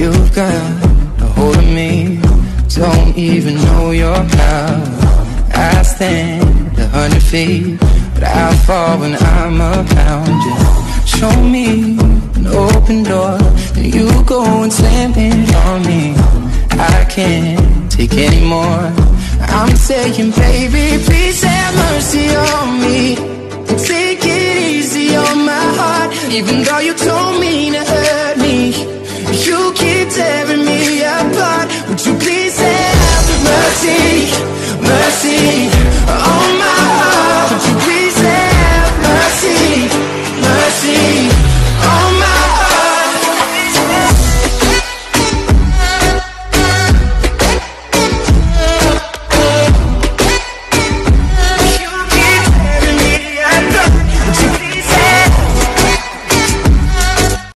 You've got a hold of me. Don't even know your power. I stand a hundred feet, but I fall when I'm around you. Show me an open door, and you go and slam it on me. I can't take anymore. I'm saying, baby, please have mercy on me. Take it easy on my heart, even though you told me to